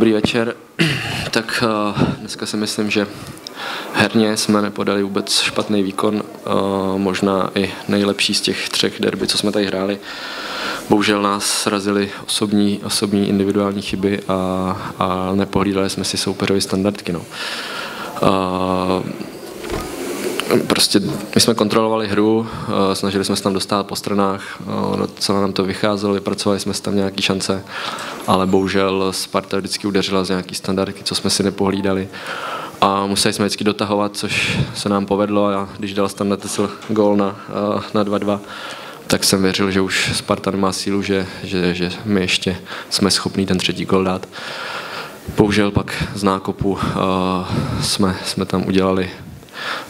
Dobrý večer. Tak uh, dneska si myslím, že herně jsme nepodali vůbec špatný výkon, uh, možná i nejlepší z těch třech derby, co jsme tady hráli. Bohužel nás srazily osobní, osobní individuální chyby a, a nepohlídali jsme si soupeřovi standardky. No. Prostě my jsme kontrolovali hru, snažili jsme se tam dostat po stranách, docela nám to vycházelo, vypracovali jsme tam nějaké šance, ale bohužel Sparta vždycky udeřila z nějaký standardky, co jsme si nepohlídali a museli jsme vždycky dotahovat, což se nám povedlo a když dal standard gól na, na 2-2, tak jsem věřil, že už Sparta nemá sílu, že, že, že my ještě jsme schopní ten třetí gol dát. Bohužel pak z nákopu uh, jsme, jsme tam udělali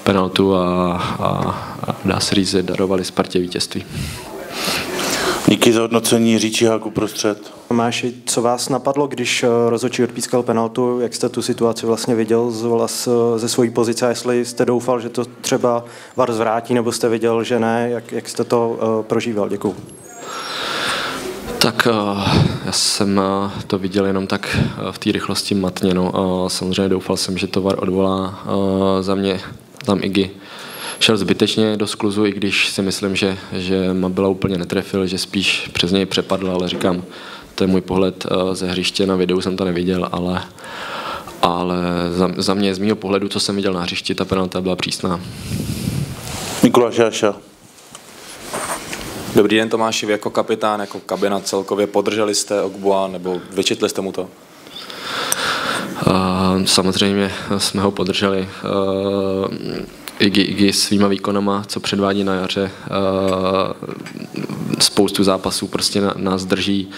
penaltu a, a, a dá se říct, že darovali Spartě vítězství. Díky za hodnocení Říčí Háku prostřed. Tomáši, co vás napadlo, když eh, rozhodčí odpískal penaltu, jak jste tu situaci vlastně viděl z, vlas, ze svojí pozice, a jestli jste doufal, že to třeba VAR zvrátí, nebo jste viděl, že ne, jak, jak jste to uh, prožíval? Děkuju. Tak já jsem to viděl jenom tak v té rychlosti matně. No. Samozřejmě doufal jsem, že to VAR odvolá. Za mě tam Igi šel zbytečně do skluzu, i když si myslím, že, že byla úplně netrefil, že spíš přes něj přepadl, ale říkám, to je můj pohled ze hřiště, na videu jsem to neviděl, ale, ale za, za mě z mého pohledu, co jsem viděl na hřišti, ta penalta byla přísná. Mikuláš Jáša. Dobrý den Tomáši, vy jako kapitán, jako kabina celkově podrželi jste Ogbua nebo vyčetli jste mu to? Uh, samozřejmě jsme ho podrželi. Uh, Igi, Igi svýma výkonama, co předvádí na jaře, uh, spoustu zápasů prostě nás drží.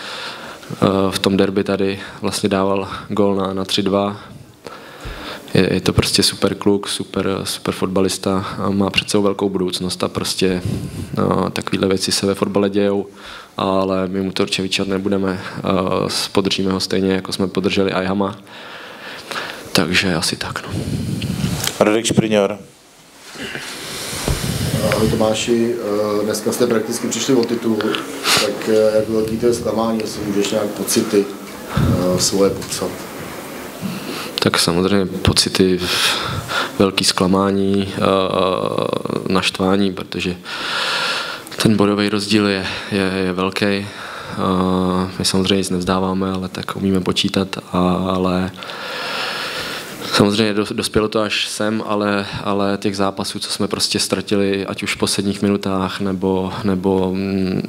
V tom derby tady vlastně dával gol na, na 3-2, je, je to prostě super kluk, super, super fotbalista a má před sebou velkou budoucnost a prostě no, takovéhle věci se ve fotbale dějou, ale my mu to určitě vyčat nebudeme. Uh, podržíme ho stejně, jako jsme podrželi Ajhama. Takže asi tak. No. Radek Špriňar. Ahoj Tomáši, dneska jste prakticky přišli o titul, tak jak velký to je zklamání, jestli můžeš nějak pocity svoje popsat? Tak samozřejmě pocity velký zklamání, naštvání, protože ten bodový rozdíl je, je, je velký. My samozřejmě nic nevzdáváme, ale tak umíme počítat, ale Samozřejmě dospělo to až sem, ale, ale těch zápasů, co jsme prostě ztratili, ať už v posledních minutách, nebo, nebo mm,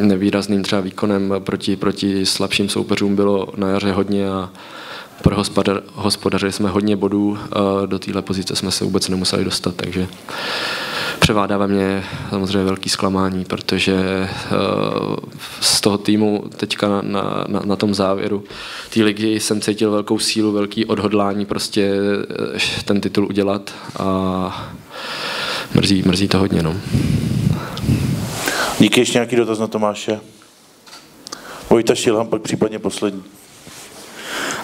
nevýrazným třeba výkonem proti, proti slabším soupeřům bylo na jaře hodně a, hospodařili jsme hodně bodů, do téhle pozice jsme se vůbec nemuseli dostat, takže převádá ve mně samozřejmě velký zklamání, protože e, z toho týmu teďka na, na, na, na tom závěru té ligy jsem cítil velkou sílu, velký odhodlání prostě e, ten titul udělat a mrzí, mrzí to hodně. No. Díky, ještě nějaký dotaz na Tomáše? Vojta Šilham, pak případně poslední.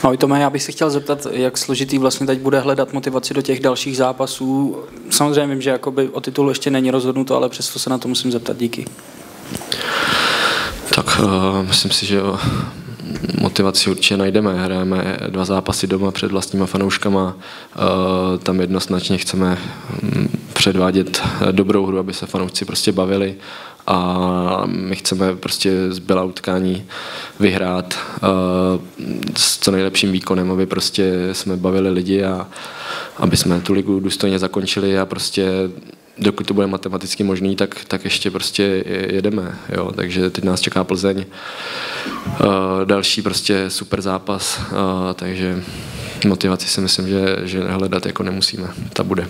No, Tome, já bych se chtěl zeptat, jak složitý vlastně teď bude hledat motivaci do těch dalších zápasů. Samozřejmě vím, že jakoby o titulu ještě není rozhodnuto, ale přesto se na to musím zeptat. Díky. Tak uh, myslím si, že motivaci určitě najdeme. Hrajeme dva zápasy doma před vlastníma fanouškama. Uh, tam jednoznačně chceme mm, předvádět dobrou hru, aby se fanoušci prostě bavili a my chceme prostě z byla utkání vyhrát uh, s co nejlepším výkonem, aby prostě jsme bavili lidi a aby jsme tu ligu důstojně zakončili a prostě dokud to bude matematicky možný, tak, tak ještě prostě jedeme. Jo? Takže teď nás čeká Plzeň. Uh, další prostě super zápas, uh, takže motivaci si myslím, že, že hledat jako nemusíme. Ta bude.